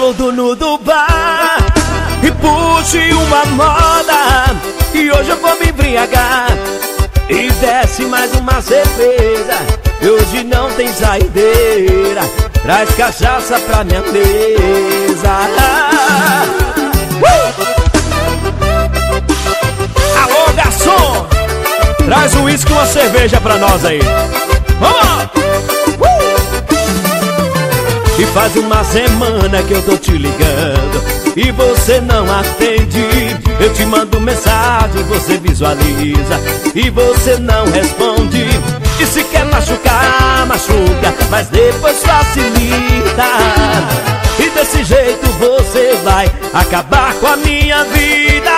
Alô, dono do bar E puxe uma moda E hoje eu vou me embriagar E desce mais uma cerveja E hoje não tem saideira Traz cachaça pra minha mesa uh! Alô, garçom Traz um uísque e uma cerveja pra nós aí Vamos! E faz uma semana que eu tô te ligando. E você não atende. Eu te mando mensagem, você visualiza. E você não responde. E se quer machucar, machuca. Mas depois facilita. E desse jeito você vai acabar com a minha vida.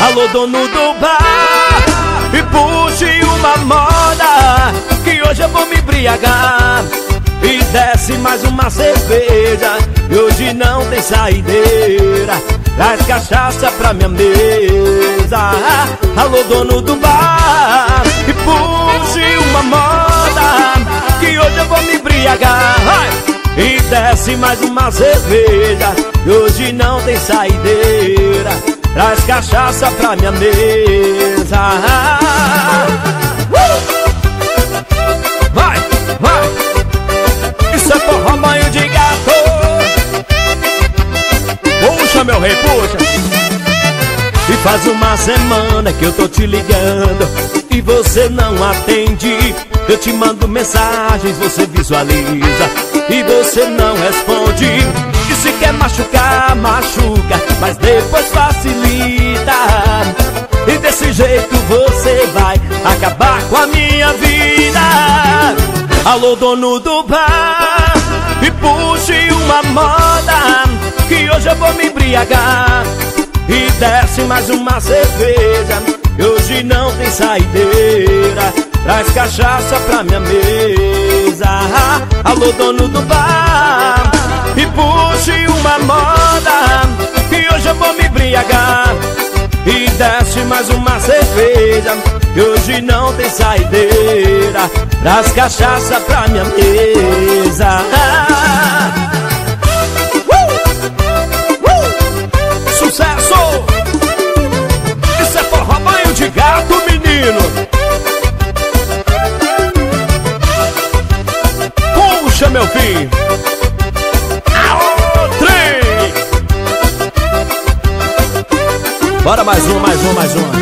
Alô dono do bar. E puxe uma moda Que hoje eu vou me embriagar e desce mais uma cerveja. E hoje não tem saideira Traz cachaça pra minha mesa. Alô dono do bar E puxe uma moda Que hoje eu vou me embriagar. E desce mais uma cerveja E hoje não tem saideira Traz cachaça pra minha mesa Puxa meu rei, puxa. E faz uma semana que eu tô te ligando E você não atende. Eu te mando mensagens, você visualiza E você não responde. E se quer machucar, machuca Mas depois facilita. E desse jeito você vai acabar com a minha vida. Alô, dono do bar E puxe uma moda Que hoje eu vou me embriagar. E desce mais uma cerveja hoje não tem saideira. Traz cachaça pra minha mesa. Alô, dono do bar E puxe uma moda Que hoje eu vou me embriagar. E desce mais uma cerveja e hoje não tem saideira. Traz cachaça pra minha mesa Mais um, mais um, mais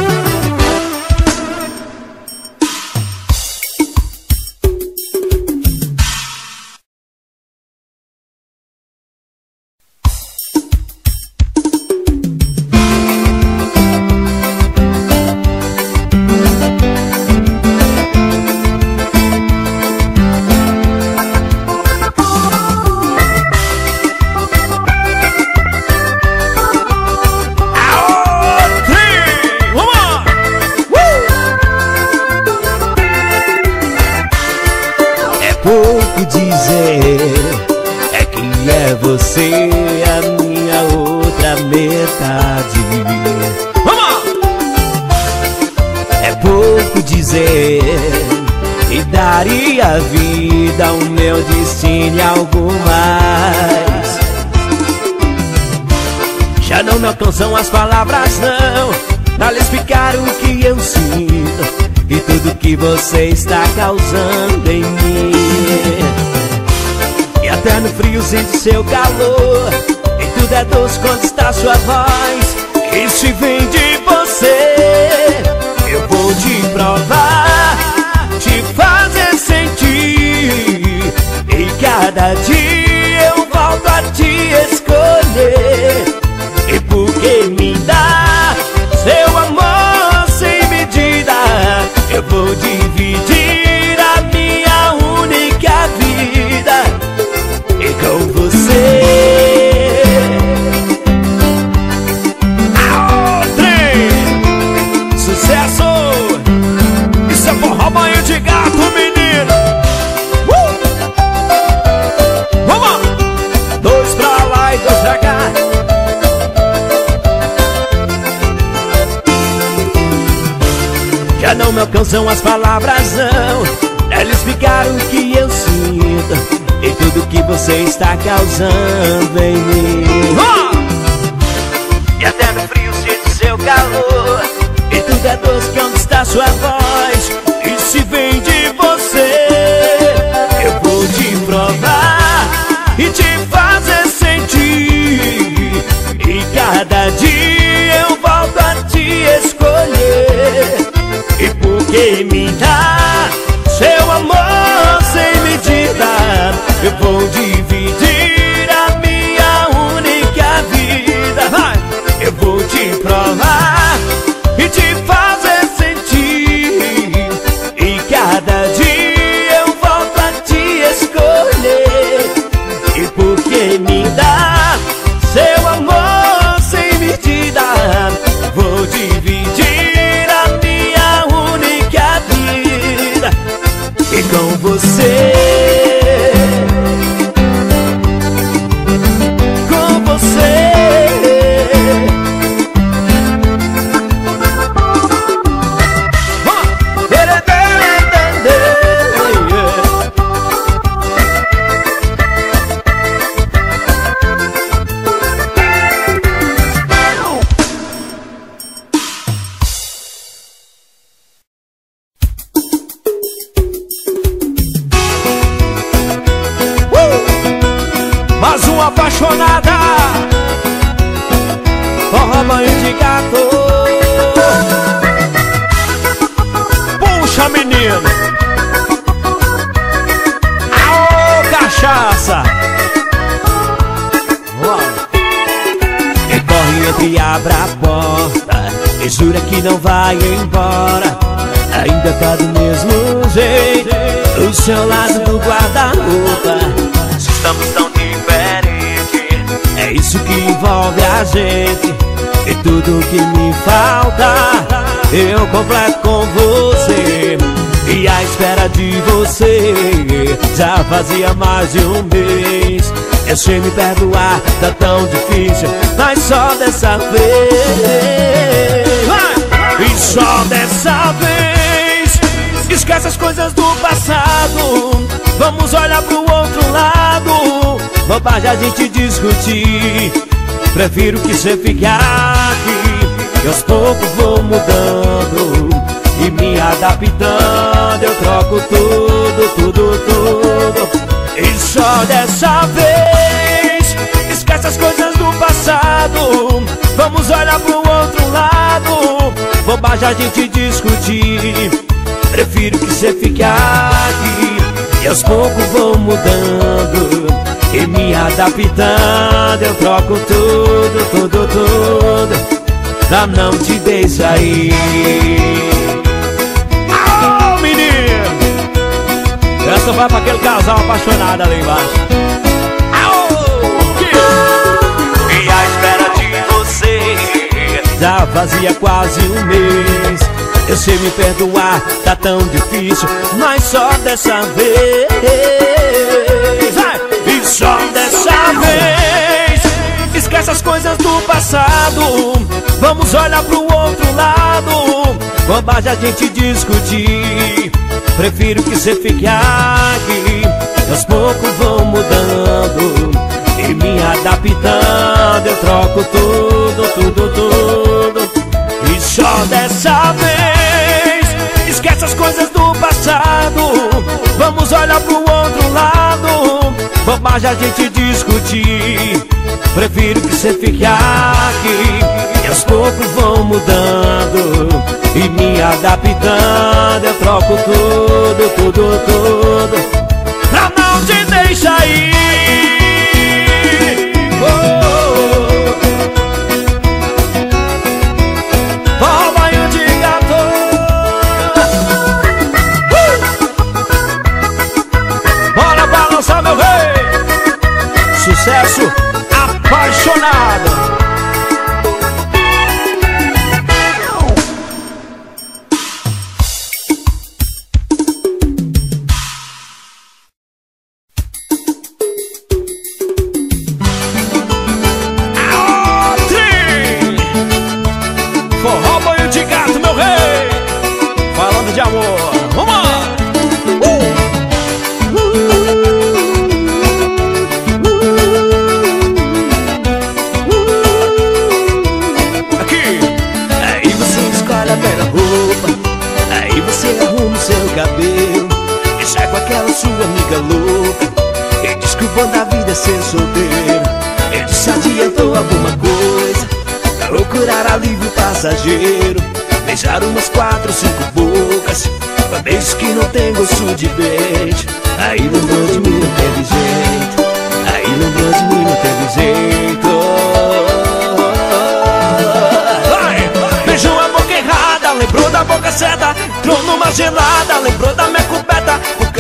um são as palavras não. Pra explicar o que eu sinto E tudo que você está causando em mim. E até no frio sente seu calor E tudo é doce quando está sua voz. Se vem de você Eu vou te provar Te fazer sentir. E cada dia eu volto a te escolher Me alcançam as palavras não Pra explicar o que eu sinto E tudo que você está causando em mim. Gente E tudo que me falta Eu completo com você. E a espera de você Já fazia mais de um mês. Eu sei me perdoar, tá tão difícil Mas só dessa vez. E só dessa vez Esquece as coisas do passado. Vamos olhar pro outro lado Bobagem a gente discutir Prefiro que você fique aqui E aos poucos vou mudando E me adaptando. Eu troco tudo, tudo, tudo E só dessa vez. Esquece as coisas do passado Vamos olhar pro outro lado. Bobagem a gente discutir. Prefiro que você fique aqui E aos poucos vou mudando E me adaptando Eu troco tudo, tudo, tudo. Pra não te deixar ir. Aô, menino! Essa vai pra aquele casal apaixonado ali embaixo. Aô! que- E a espera de você. Já fazia quase um mês. Eu sei me perdoar, tá tão difícil Mas só dessa vez só dessa vez Esquece as coisas do passado. Vamos olhar pro outro lado Bobagem a gente discutir. Prefiro que você fique aqui aos poucos vou mudando E me adaptando. Eu troco tudo, tudo, tudo. E só dessa vez Esquece as coisas do passado. Vamos olhar pro outro lado Bobagem a gente discutir Prefiro que você fique aqui. E aos poucos vou mudando E me adaptando. Eu troco tudo, tudo, tudo. Pra não te deixar ir. Oh. Sucesso apaixonado amiga louca. E diz da vida é ser solteiro. Ele disse adiantou alguma coisa Pra procurar alívio passageiro. Beijar umas quatro, cinco bocas. Pra beijos que não tem gosto de beijo Aí lembrou de mim, não teve jeito. Aí lembrou de mim, não teve jeito. Beijou a boca errada, lembrou da boca certa. Entrou numa gelada, lembrou da minha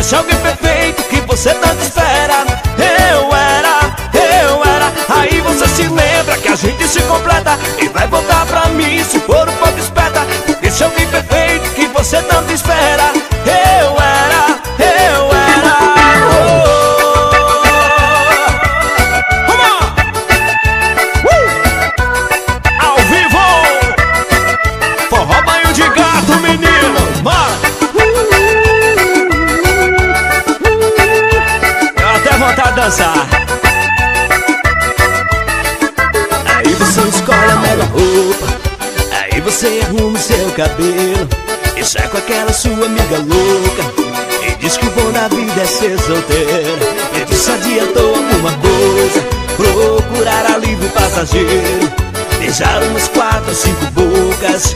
coberta Porque se alguém perfeito que você tanto espera. Eu era, eu era. Aí você se lembra que a gente se completa E vai voltar pra mim se for um pouco esperta Porque se alguém perfeito que você tanto espera cabelo. E sai com aquela sua amiga louca. E diz que o bom da vida é ser solteiro. E disse adiantou alguma coisa. Procurar alívio passageiro. Beijar umas quatro, cinco bocas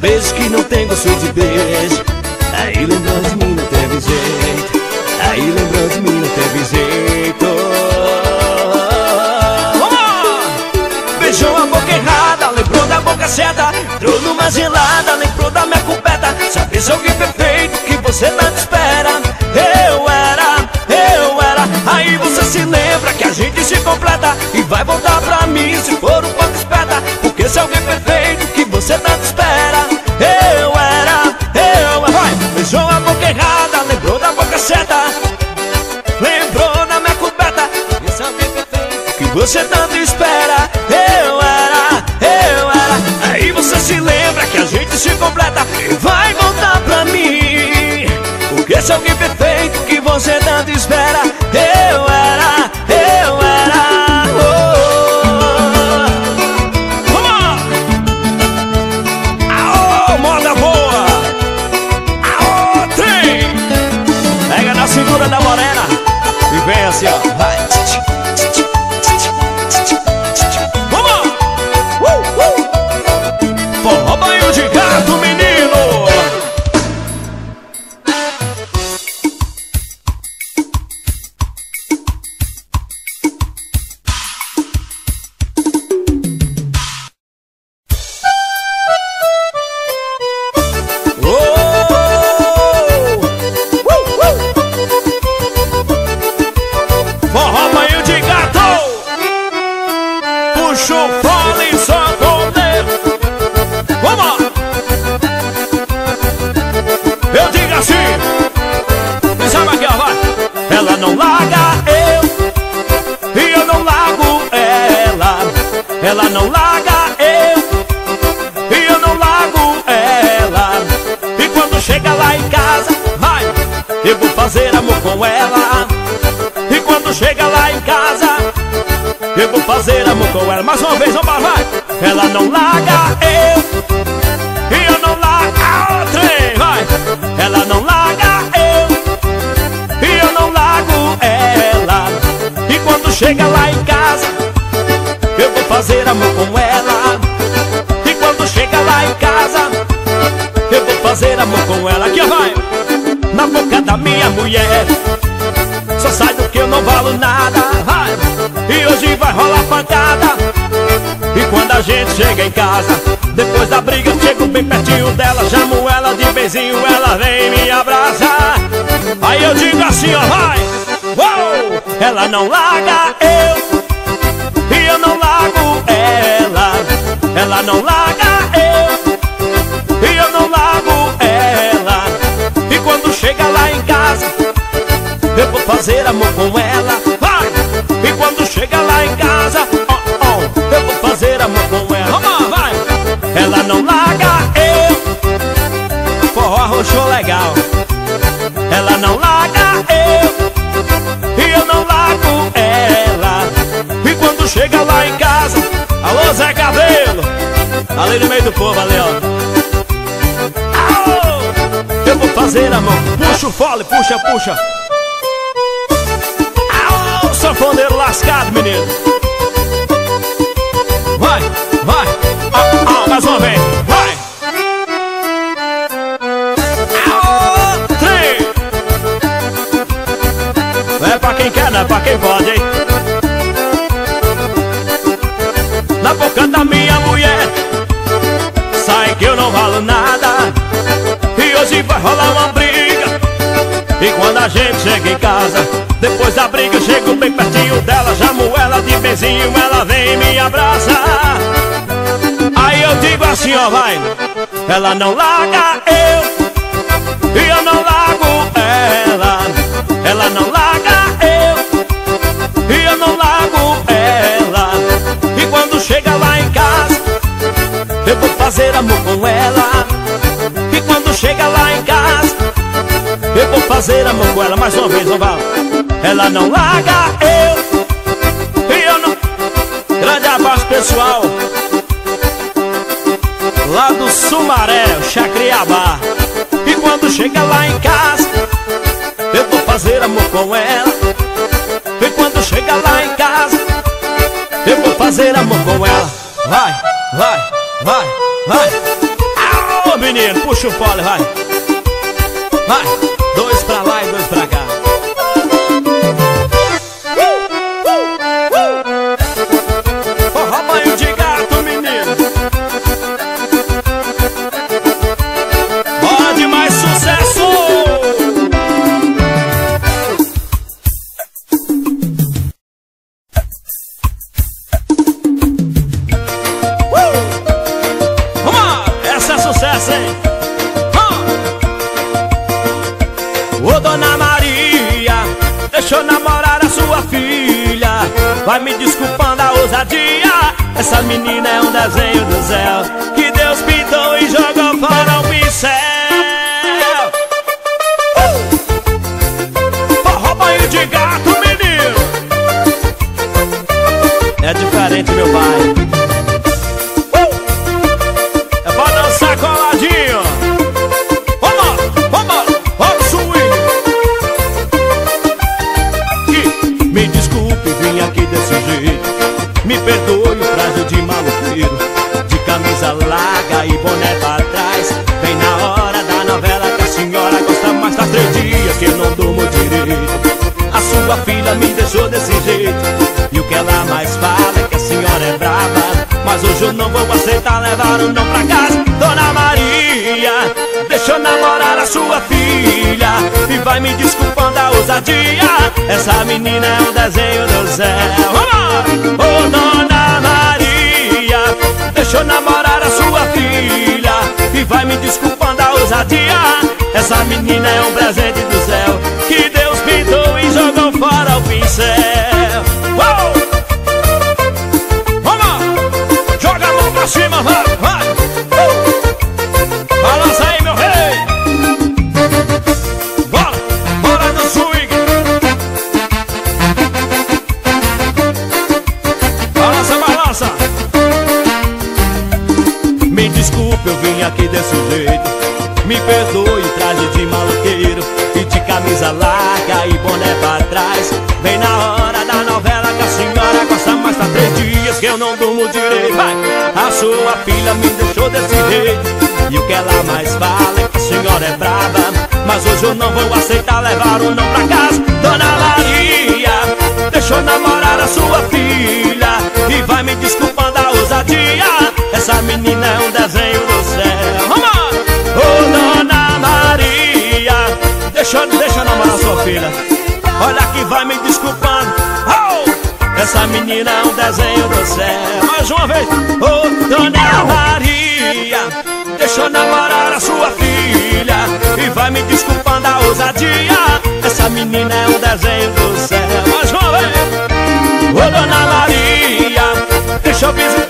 Beijos que não tem gosto de beijo Aí lembrou de mim, não teve jeito Aí lembrou de mim, não teve jeito certa Entrou numa gelada, lembrou da minha coberta Sabe se alguém perfeito que você tanto espera. Eu era, eu era. Aí você se lembra que a gente se completa. E vai voltar pra mim se for um pouco esperta. Porque se alguém perfeito que você tanto espera. Eu era, eu era! Beijou a boca errada, lembrou da boca certa. Lembrou da minha coberta se alguém perfeito que você tanto espera. Eu se completa E vai voltar pra mim Porque se alguém perfeito que você tanto espera Eu era, eu era oh. Come on! Aô, moda boa! Aô, trem! Pega na cintura da morena E vem assim, ó Vai! Chega lá em casa Eu vou fazer amor com ela. E quando chega lá em casa Eu vou fazer amor com ela. Aqui, vai. Na boca da minha mulher só sai do que eu não valo nada. Vai. E hoje vai rolar pancada. E quando a gente chega em casa Depois da briga eu chego bem pertinho dela Chamo ela de beijinho, ela vem me abraçar. Aí eu digo assim, ó, vai! Ela não larga eu E eu não largo ela. Ela não larga eu E eu não largo ela. E quando chega lá em casa eu vou fazer amor com ela. Vai! E quando chega lá em casa oh, oh, Eu vou fazer amor com ela. Vamos, vai! Ela não larga eu Forró arrochou legal chega lá em casa. Alô Zé Cabelo. Ali no meio do povo, ali ó. Aô! Eu vou fazer amor Puxa o fole, puxa, puxa. Lascado, menino. Vai, vai. Ah, ah, Mais uma vez, vai. Três É pra quem quer, não é pra quem pode, hein Da minha mulher. Sai que eu não valo nada. E hoje vai rolar uma briga. E quando a gente chega em casa depois da briga eu chego bem pertinho dela Chamo ela de beijinho, ela vem e me abraça. Aí eu digo assim, ó, vai. Ela não larga eu E eu não largo ela. Ela não larga fazer amor com ela. E quando chega lá em casa Eu vou fazer amor com ela Mais uma vez, lá ela não larga eu. E eu não. Grande abraço pessoal. Lá do Sumaré, Chacriabá. E quando chega lá em casa Eu vou fazer amor com ela. E quando chega lá em casa Eu vou fazer amor com ela. Vai, vai, vai, vai! Ô menino, puxa o pole, vai. Vai, Sua filha me deixou desse jeito. E o que ela mais fala é que a senhora é brava. Mas hoje eu não vou aceitar levar um não pra casa. Dona Maria, deixa eu namorar a sua filha. E vai me desculpando a ousadia. Essa menina é um desenho do céu. Ô oh, Dona Maria, deixa eu namorar vai me desculpando a ousadia. Essa menina é um presente do eu não durmo direito Vai! A sua filha me deixou desse jeito. E o que ela mais fala é que a senhora é brava Mas hoje eu não vou aceitar levar o não pra casa. Dona Maria, deixou namorar a sua filha. E vai me desculpando a ousadia. Essa menina é um desenho do céu! Ô Dona Maria deixa eu namorar sua filha. Olha que vai me desculpando. oh! Essa menina é um desenho do céu. Mais uma vez Ô Dona Maria Deixa eu namorar a sua filha E vai me desculpando a ousadia. Essa menina é um desenho do céu. Mais uma vez Ô Dona Maria Deixa eu visitar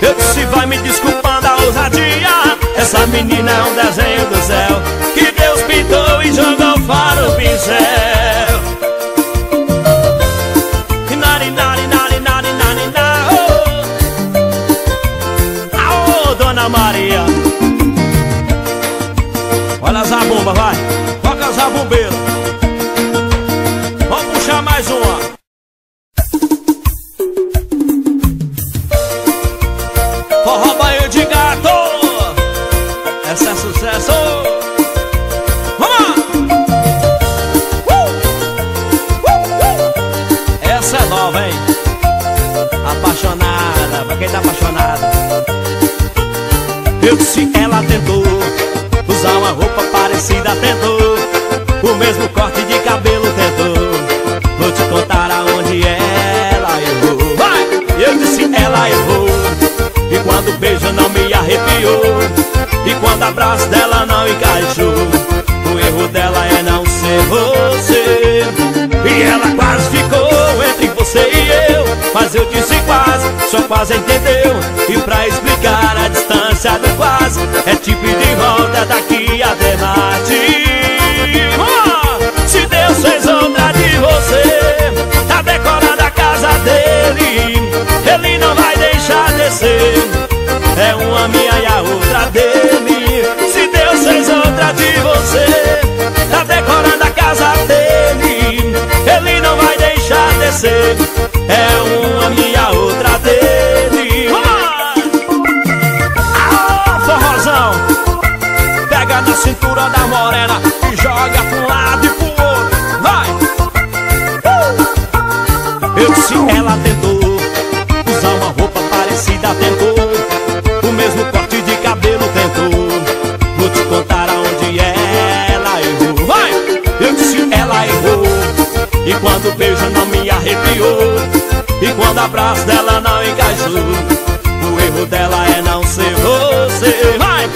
Eu disse vai me desculpando a ousadia. Essa menina é um desenho do céu. Que Deus pintou e jogou fora o pincel deixar O abraço dela não encaixou O erro dela é não ser você Vai!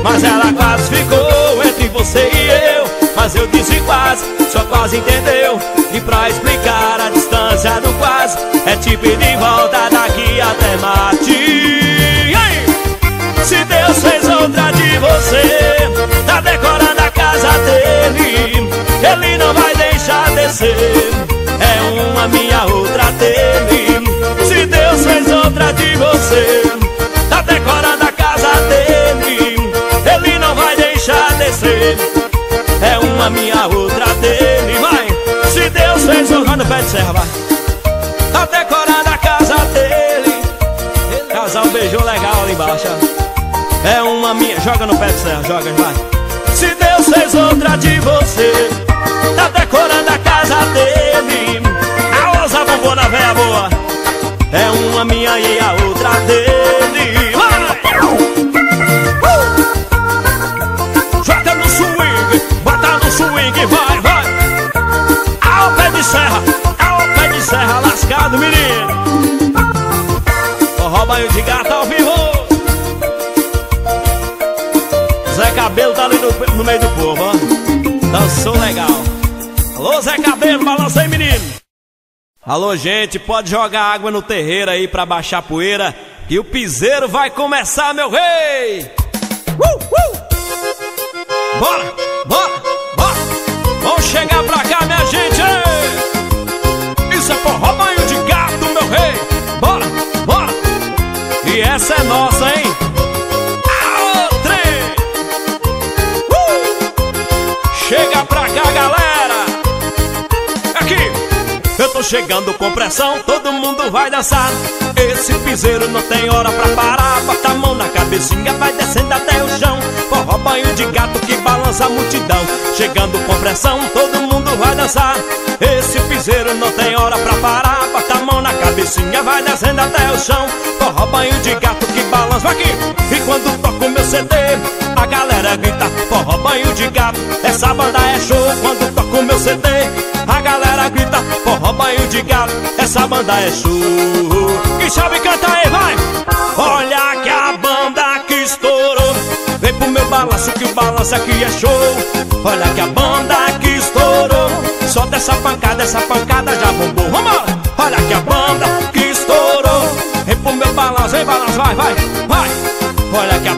Mas ela quase ficou entre você e eu. Mas eu disse quase, só quase entendeu. E pra explicar a distância do quase É tipo de volta daqui até Marte Ei! Se Deus fez outra de você Tá decorando a casa dele. Ele não vai deixar descer É uma minha, outra dele Deus fez outra de você Tá decorando a casa dele. Ele não vai deixar descer É uma minha, outra dele. Vai, se Deus fez outra no pé de serra, vai Tá decorando a casa dele. Casal beijou legal ali embaixo. É uma minha, joga no pé de serra, joga, vai. Se Deus fez outra de você Tá decorando a casa dele. A ousa bombona véia boa É uma minha e a outra dele. Vai! Uh! Joga no swing, bota no swing, vai, vai. Ao pé de serra, ao pé de serra lascado, menino. Forró banho de gato ao vivo. Zé Cabelo tá ali no, no meio do povo, ó. Dançou legal. Alô Zé Cabelo, balança aí menino Alô gente, pode jogar água no terreiro aí pra baixar a poeira Que o piseiro vai começar, meu rei! Uh, uh. Bora, bora, bora! Vamos chegar pra cá, minha gente ei. Isso é forró banho de gato, meu rei! Bora, bora! E essa é nossa, hein chegando com pressão, todo mundo vai dançar. Esse piseiro não tem hora pra parar. Bota a mão na cabecinha, vai descendo até o chão. Forró banho de gato que balança a multidão. Chegando com pressão, todo mundo vai dançar. Esse piseiro não tem hora pra parar. Bota a mão na cabecinha, vai descendo até o chão. Forró banho de gato que balança aqui. E quando toco meu CD, a galera grita Forró banho de gato, essa banda é show Quando toco meu CD, de gato, essa banda é show E chave canta aí, vai! Olha que a banda que estourou. Vem pro meu balanço que o balanço aqui é show. Olha que a banda que estourou. Só dessa pancada, essa pancada já bombou. Vamos! Olha que a banda que estourou. Vem pro meu balanço, vem balanço, vai, vai, vai. Olha que a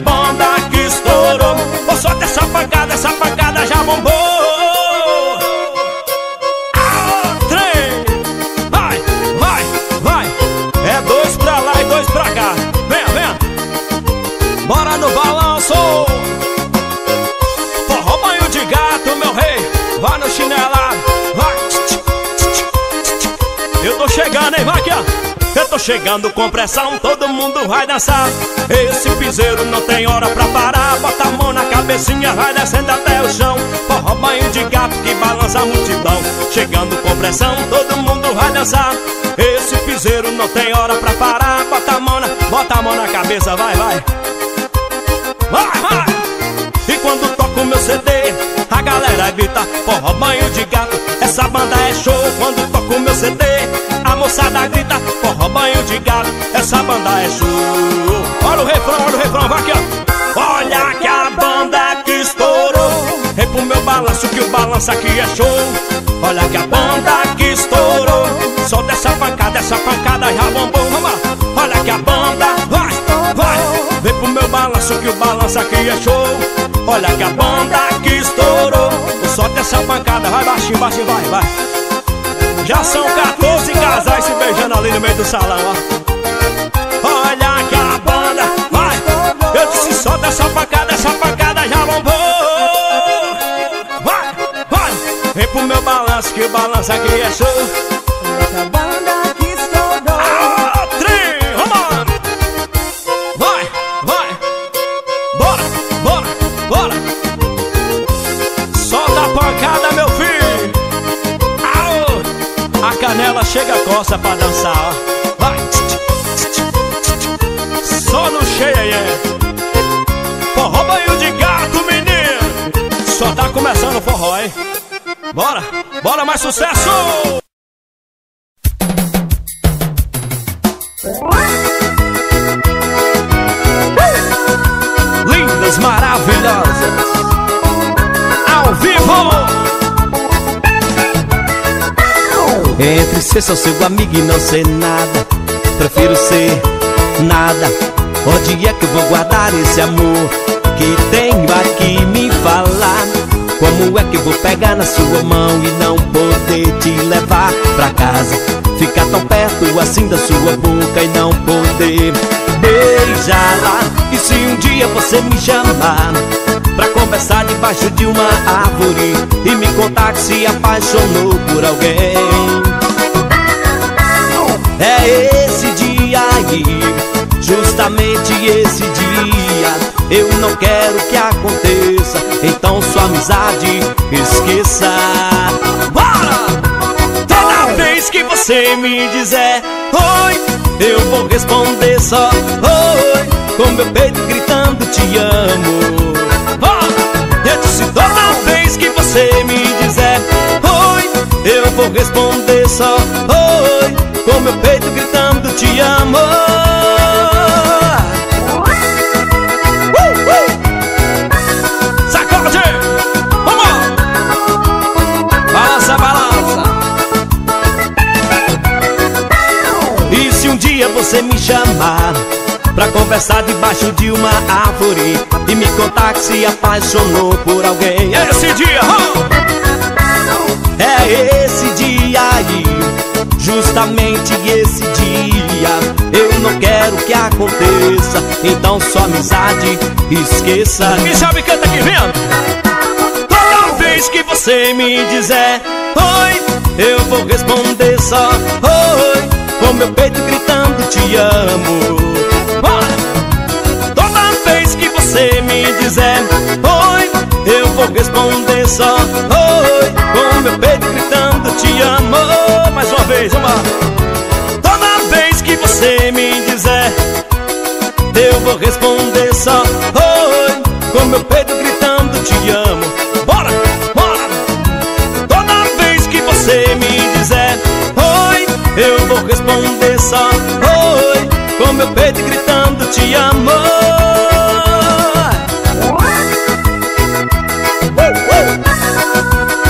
chegando com pressão, todo mundo vai dançar. Esse piseiro não tem hora pra parar Bota a mão na cabecinha, vai descendo até o chão. Forró banho de gato que balança a multidão. Chegando com pressão, todo mundo vai dançar. Esse piseiro não tem hora pra parar Bota a mão na, bota a mão na cabeça, vai, vai. Vai, vai. E quando toca o meu CD A galera grita, forró banho de gato Essa banda é show. Quando toca o meu CD A moçada grita, forró banho de gato Essa banda é show Olha o refrão, olha o refrão, vai aqui ó. Olha que a banda que estourou Vem pro meu balanço que o balanço aqui é show. Olha que a banda que estourou Só dessa pancada, essa pancada já bombou. Vamos lá, olha que a banda vai, vai Vem pro meu balanço que o balanço aqui é show. Olha que a banda que estourou Só dessa pancada, vai baixinho, baixinho, vai, vai Já são 14 casais se beijando ali no meio do salão, ó Olha que a banda vai Eu disse só dessa pancada, essa pancada já bombou pro meu balanço, que o balanço aqui é show. Essa banda que estourou. Ah, trem, vamos! Vai, vai! Bora, bora, bora! A chega coça pra dançar, ó. Vai! Só no cheia, Forró banho de gato, menino! Só tá começando o forró, hein? Bora, bora mais sucesso! Lindas, maravilhosas, ao vivo! Entre ser só seu amigo e não ser nada, prefiro ser nada. Onde é que eu vou guardar esse amor que tenho aqui me falar? Como é que eu vou pegar na sua mão e não poder te levar pra casa? Ficar tão perto assim da sua boca e não poder beijá-la. E se um dia você me chamar pra conversar debaixo de uma árvore e me contar que se apaixonou por alguém? É esse dia aí, justamente esse dia. Eu não quero que aconteça Então sua amizade esqueça. Bora! Toda vez que você me dizer Oi, eu vou responder só Oi, com meu peito gritando te amo oh, Eu disse toda vez que você me dizer Oi, eu vou responder só Oi, com meu peito gritando te amo dia você me chamar Pra conversar debaixo de uma árvore E me contar que se apaixonou por alguém? É esse dia, oh! É esse dia aí Justamente esse dia Eu não quero que aconteça. Então sua amizade esqueça. Quem sabe canta aqui, vendo? Toda vez que você me dizer Oi, eu vou responder só Oi com meu peito gritando te amo Toda vez que você me dizer oi Eu vou responder só oi vou responder só. Oi Com meu peito gritando te amo. Bora, bora. Toda vez que você me dizer eu vou responder só. Oi, com meu peito gritando te amo.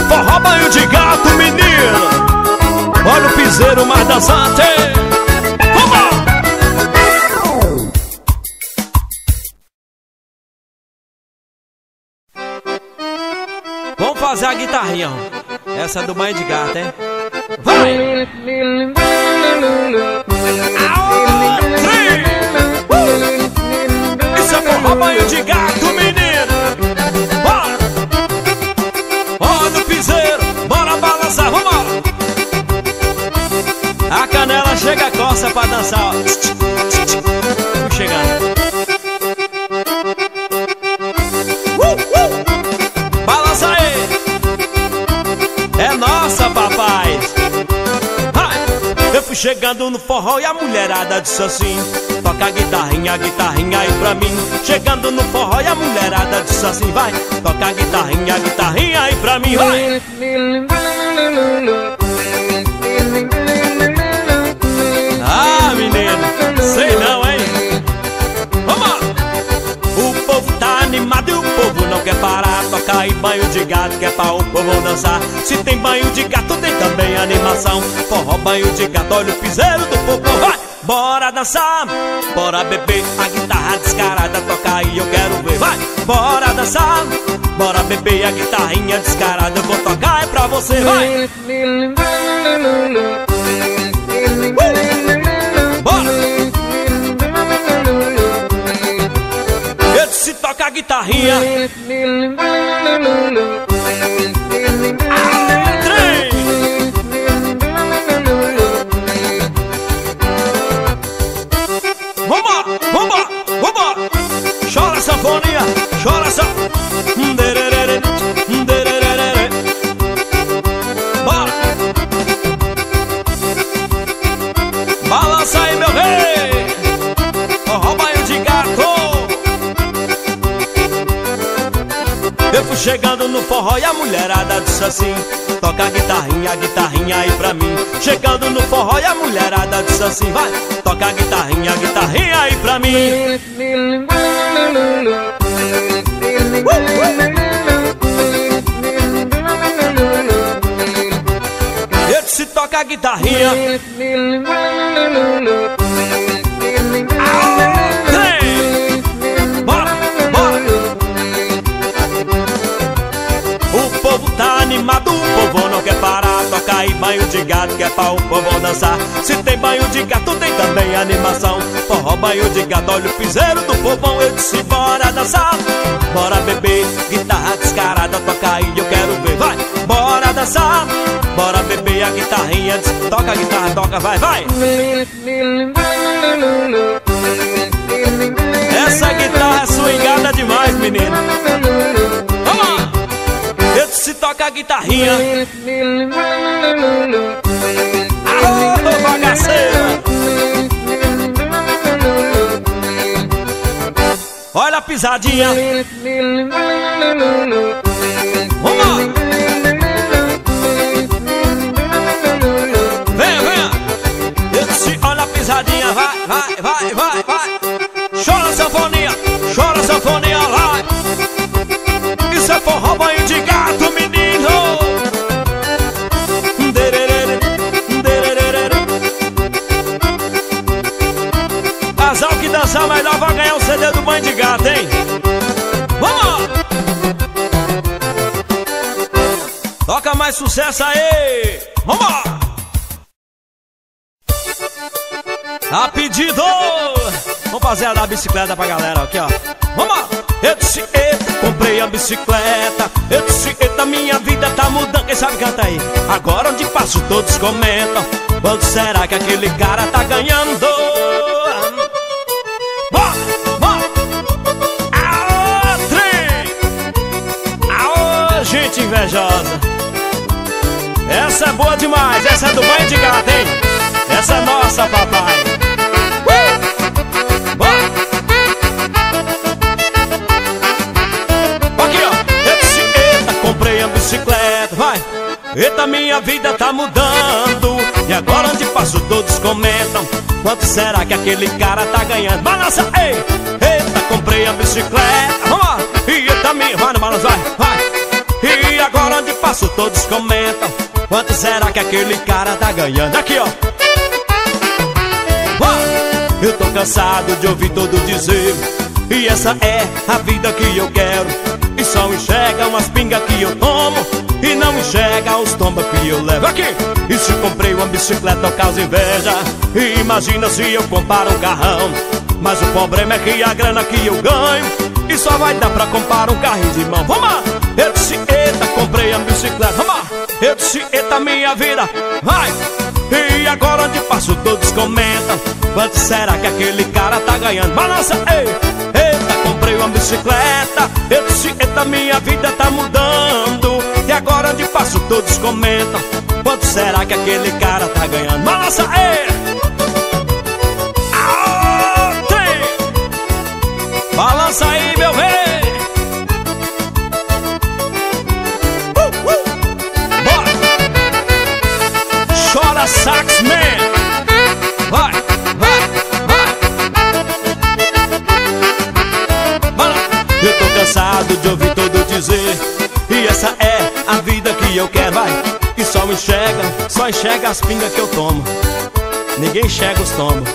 Forró banho de gato, menino. Olha o piseiro mais dançante Essa é do banho de gato, hein? Vai! Isso é forró banho de gato, menino! Bora! Olha o piseiro, bora balançar, lá! A canela chega a coça pra dançar, ó. Vamos chegando. É nossa, papai! Vai! fui chegando no forró e a mulherada disse assim Toca a guitarrinha, a guitarrinha aí pra mim Chegando no forró e a mulherada disse assim Vai, toca a guitarrinha, a guitarrinha aí pra mim Vai! Aí banho de gato que é pra o povo dançar. Se tem banho de gato tem também animação. Forró banho de gato, olha o piseiro do povo Vai! Bora dançar, bora beber A guitarra descarada toca aí eu quero ver. Vai! Bora dançar, bora beber A guitarrinha descarada eu vou tocar é pra você. Vai! A guitarrinha chegando no forró e a mulherada disse assim Toca a guitarrinha, a guitarrinha aí pra mim. Chegando no forró e a mulherada disse assim Vai, toca a guitarrinha, a guitarrinha aí pra mim. Eu disse toca a guitarrinha. Trem! Tá animado, o povo não quer parar Toca aí banho de gato que é pra o povo dançar Se tem banho de gato tem também animação. Forró banho de gato, olha o piseiro do povão Eu disse bora dançar, bora beber Guitarra descarada, toca aí eu quero ver. Vai, bora dançar, bora beber A guitarrinha, toca a guitarra, toca, vai, vai. Essa guitarra é swingada demais, menino toca a guitarrinha. Aô, bagaceira Olha a pisadinha. Vamos Eu disse olha a pisadinha. Vai, vai, vai, vai sucesso aí! Vamos! A pedido! Vamos fazer a da bicicleta pra galera aqui, ó. Vamos! Eu disse, eita, comprei a bicicleta. Eu disse, eita, minha vida tá mudando. Quem sabe canta aí? Agora onde passo todos comentam. Quando será que aquele cara tá ganhando? Boa demais, essa é do banho de gato, hein? Essa é nossa, papai! Uh! Aqui, ó! Eita, comprei a bicicleta, vai! Eita, minha vida tá mudando E agora onde passo todos comentam Quanto será que aquele cara tá ganhando? Balança, ei! Eita, comprei a bicicleta, vamos lá! Eita, minha, vai no balanço, vai, vai! E agora onde passo todos comentam Quanto será que aquele cara tá ganhando? Aqui, ó! Eu tô cansado de ouvir todo dizer E essa é a vida que eu quero E só enxerga umas pingas que eu tomo E não enxerga os tombos que eu levo Aqui! E se comprei uma bicicleta causa inveja E imagina se eu comparo um carrão Mas o problema é que a grana que eu ganho E só vai dar pra comprar um carrinho de mão Vamos lá! Eu disse, eita, comprei a bicicleta Vamos lá! Eu disse, eita, minha vida Vai! E agora onde passo todos comentam Quanto será que aquele cara tá ganhando? Balança, ei! Eita, comprei uma bicicleta Eu disse, eita, minha vida tá mudando E agora onde passo todos comentam Quanto será que aquele cara tá ganhando? Balança aí! As pingas que eu tomo. Ninguém enxerga os tombos.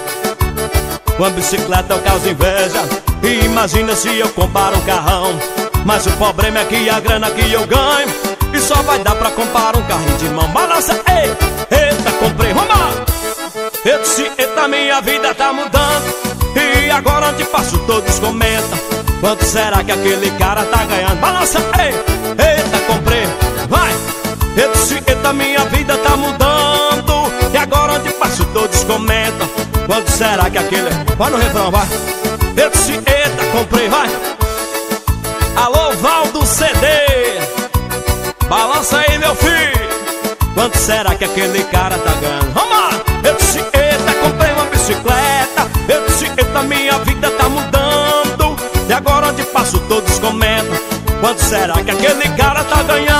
Com a bicicleta eu causo inveja. E imagina se eu comparo um carrão. Mas o problema é que a grana que eu ganho. E só vai dar pra comprar um carrinho de mão. Balança, ei, eita, comprei, vamos Eu disse, eita, minha vida tá mudando. E agora onde passo todos comentam Quanto será que aquele cara tá ganhando? Balança, ei, eita, comprei, vai! Eu disse, eita, minha vida tá mudando agora onde passo todos comentam Quanto será que aquele... Vai no refrão, vai. Eu disse, eita, comprei, vai. Alô, Valdo CD Balança aí, meu filho. Quanto será que aquele cara tá ganhando? Vamos lá! Eu disse, eita, comprei uma bicicleta. Eu disse, eita, minha vida tá mudando. E agora onde passo todos comentam Quanto será que aquele cara tá ganhando?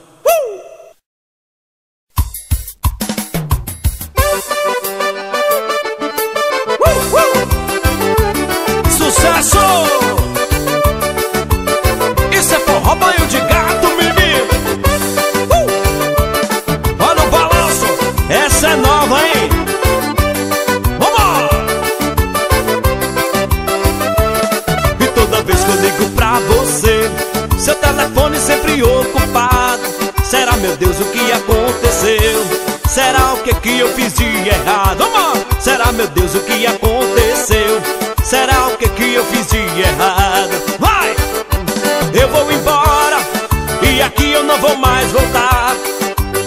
vou mais voltar.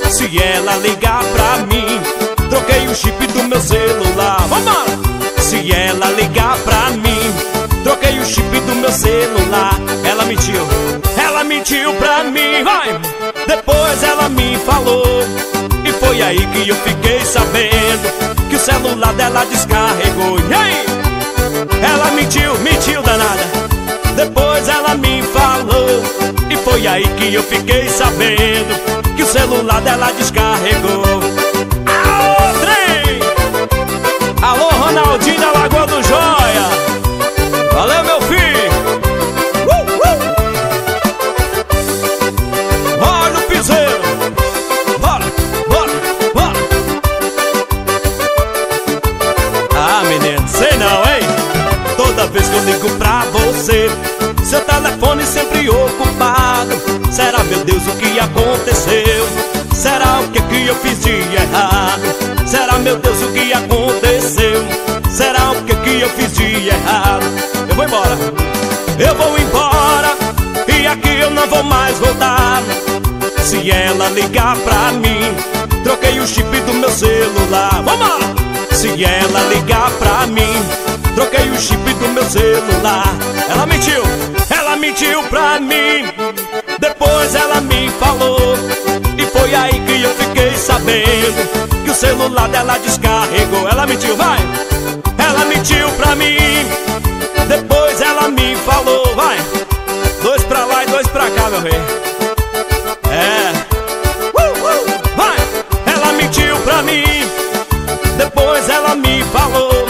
Se ela ligar pra mim Troquei o chip do meu celular. Vamos! Se ela ligar pra mim Troquei o chip do meu celular. Ela mentiu ela mentiu pra mim, vai. Depois ela me falou E foi aí que eu fiquei sabendo Que o celular dela descarregou. E aí? Ela mentiu, mentiu danada. Depois ela foi aí que eu fiquei sabendo Que o celular dela descarregou. Alô, trem! Alô, Ronaldinho da Lagoa do Joia. Valeu, meu filho. Vez que eu ligo pra você Seu telefone sempre ocupado Será, meu Deus, o que aconteceu? Será o que que eu fiz de errado? Será, meu Deus, o que aconteceu? Será o que que eu fiz de errado? Eu vou embora Eu vou embora E aqui eu não vou mais voltar Se ela ligar pra mim Troquei o chip do meu celular Vamos lá! Se ela ligar pra mim Troquei o chip do meu celular Ela mentiu, ela mentiu pra mim Depois ela me falou E foi aí que eu fiquei sabendo Que o celular dela descarregou. Ela mentiu, vai. Ela mentiu pra mim. Depois ela me falou, vai. Dois pra lá e dois pra cá, meu rei. É. Uh, uh, Vai. Ela mentiu pra mim. Depois ela me falou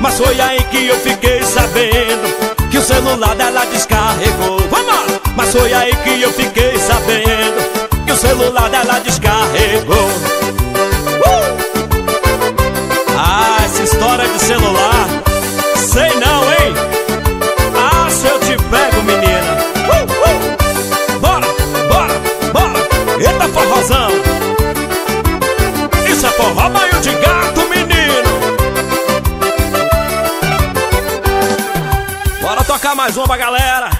mas foi aí que eu fiquei sabendo Que o celular dela descarregou. Vamos! Mas foi aí que eu fiquei sabendo Que o celular dela descarregou uh! Ah, essa história de celular Sei não, hein? Ah, se eu te pego, menina uh, uh! Bora, bora, bora Eita forrozão Isso é forró banho de gato, menino mais uma pra galera.